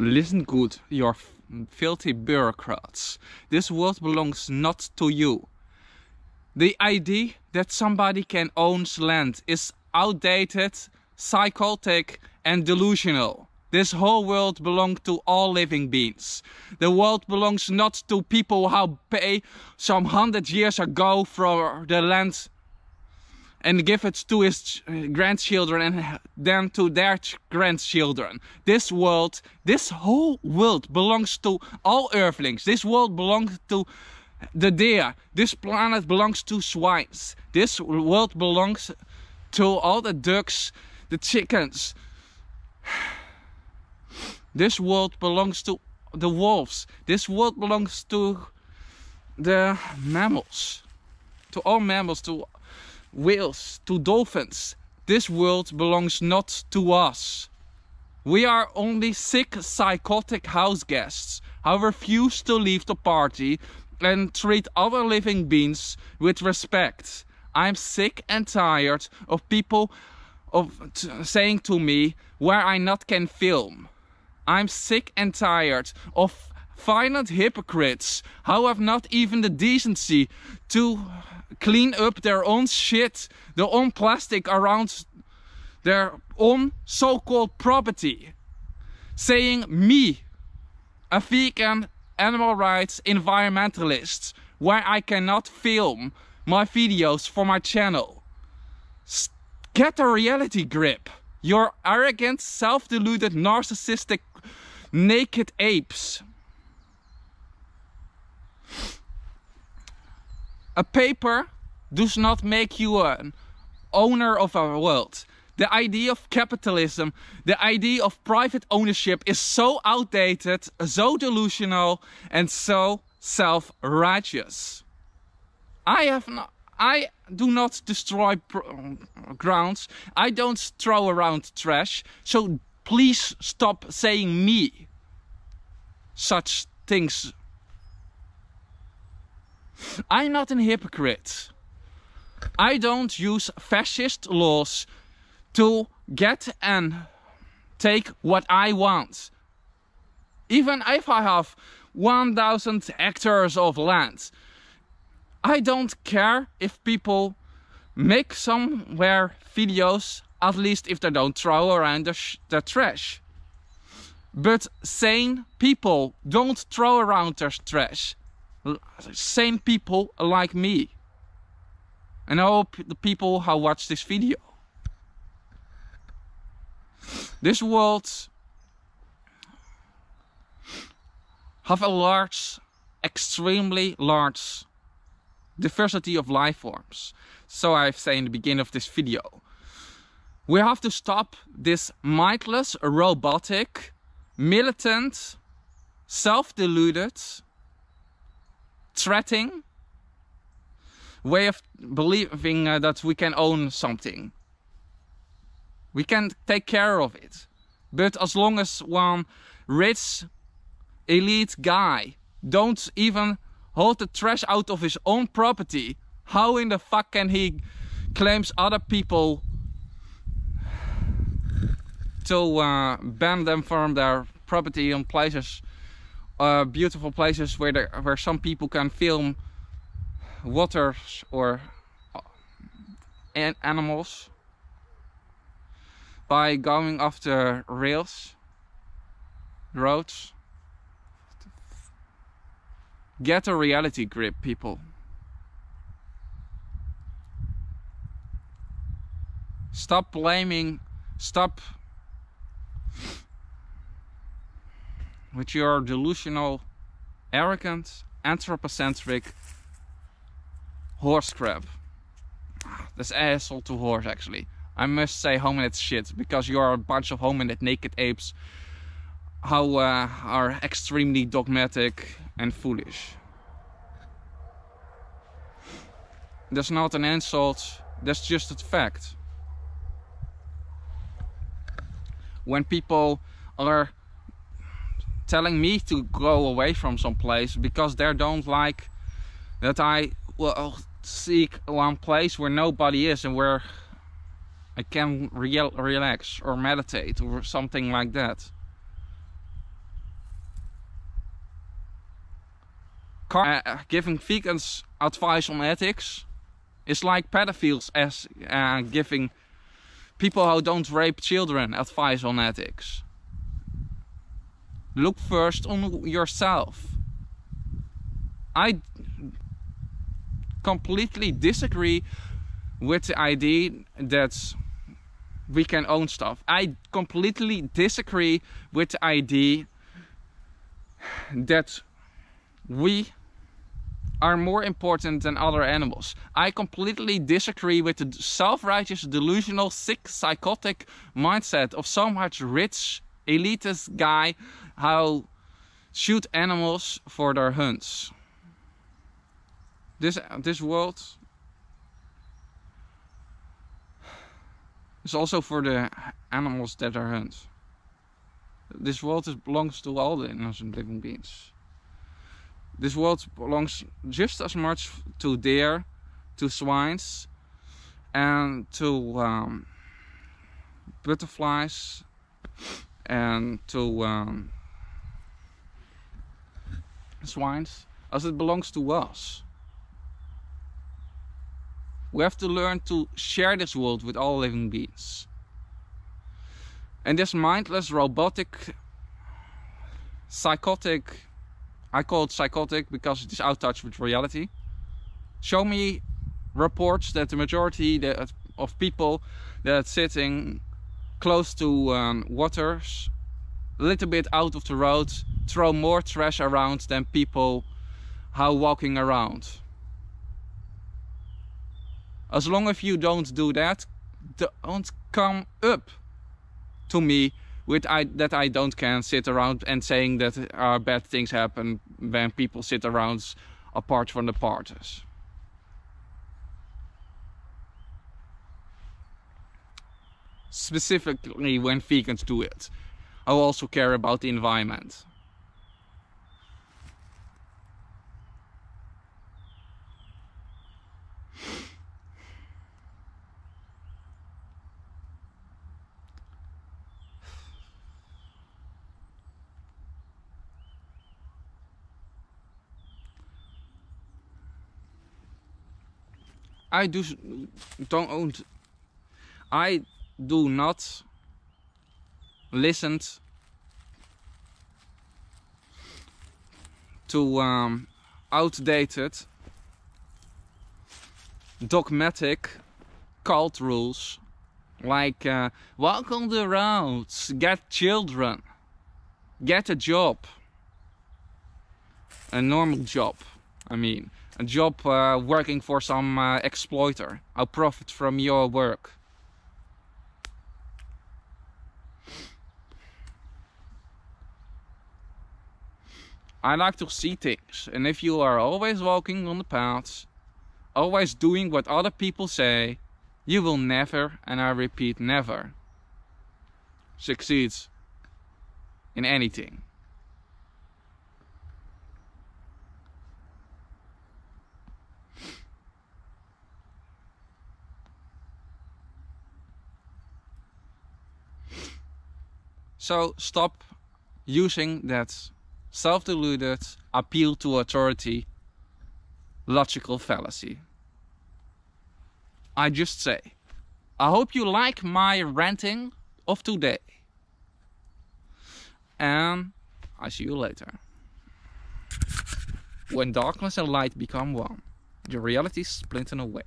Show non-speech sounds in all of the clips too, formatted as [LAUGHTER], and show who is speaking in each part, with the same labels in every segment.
Speaker 1: Listen good, you filthy bureaucrats. This world belongs not to you. The idea that somebody can own land is outdated, psychotic and delusional. This whole world belongs to all living beings. The world belongs not to people who pay some hundred years ago for the land and give it to his uh, grandchildren and then to their grandchildren. This world, this whole world belongs to all earthlings. This world belongs to the deer. This planet belongs to swines. This world belongs to all the ducks, the chickens. [SIGHS] This world belongs to the wolves. This world belongs to the mammals. To all mammals, to whales, to dolphins. This world belongs not to us. We are only sick, psychotic house guests who refuse to leave the party and treat other living beings with respect. I'm sick and tired of people of saying to me where I not can film. I'm sick and tired of violent hypocrites who have not even the decency to clean up their own shit, their own plastic around their own so-called property. Saying me, a vegan animal rights environmentalist, where I cannot film my videos for my channel. Get a reality grip. Your arrogant, self-deluded, narcissistic, naked apes. A paper does not make you an owner of our world. The idea of capitalism, the idea of private ownership is so outdated, so delusional and so self-righteous. I have not I do not destroy grounds. I don't throw around trash. So please stop saying me such things I'm not a hypocrite. I don't use fascist laws to get and take what I want. Even if I have 1000 hectares of land, I don't care if people make somewhere videos, at least if they don't throw around the, the trash. But sane people don't throw around their trash same people like me. And I hope the people who watch this video. This world have a large, extremely large diversity of life forms. So I've said in the beginning of this video. We have to stop this mindless, robotic, militant, self-deluded, threatening way of believing uh, that we can own something. We can take care of it. But as long as one rich elite guy don't even hold the trash out of his own property, how in the fuck can he claims other people to uh, ban them from their property on places uh, beautiful places where there, where some people can film waters or uh, animals by going off the rails, roads. Get a reality grip, people. Stop blaming, stop with your delusional, arrogant, anthropocentric horse crap. That's asshole to horse actually. I must say hominid shit because you are a bunch of hominid naked apes who uh, are extremely dogmatic and foolish. That's not an insult, that's just a fact. When people are telling me to go away from some place because they don't like that I will seek one place where nobody is and where I can re relax or meditate or something like that. Car uh, giving vegans advice on ethics is like pedophiles as uh, giving people who don't rape children advice on ethics. Look first on yourself. I completely disagree with the idea that we can own stuff. I completely disagree with the idea that we are more important than other animals. I completely disagree with the self-righteous, delusional, sick, psychotic mindset of so much rich, elitist guy how shoot animals for their hunts. This, this world is also for the animals that are hunt. This world is, belongs to all the innocent living beings. This world belongs just as much to deer, to swines, and to um, butterflies, and to um, swines, as it belongs to us. We have to learn to share this world with all living beings. And this mindless, robotic, psychotic I call it psychotic because it is out of touch with reality. Show me reports that the majority of people that sitting close to um, waters, a little bit out of the road, throw more trash around than people how walking around. As long as you don't do that, don't come up to me with I, that I don't can sit around and saying that uh, bad things happen when people sit around apart from the parties. Specifically when vegans do it. I also care about the environment. I do don't I do not listen to um, outdated dogmatic cult rules like uh, walk on the roads, get children, get a job, a normal job, I mean a job uh, working for some uh, exploiter. I'll profit from your work. I like to see things and if you are always walking on the paths, always doing what other people say, you will never, and I repeat never, succeed in anything. So stop using that self-deluded appeal to authority logical fallacy. I just say, I hope you like my ranting of today. And I see you later. When darkness and light become one, the reality splinter away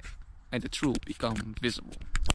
Speaker 1: and the truth become visible.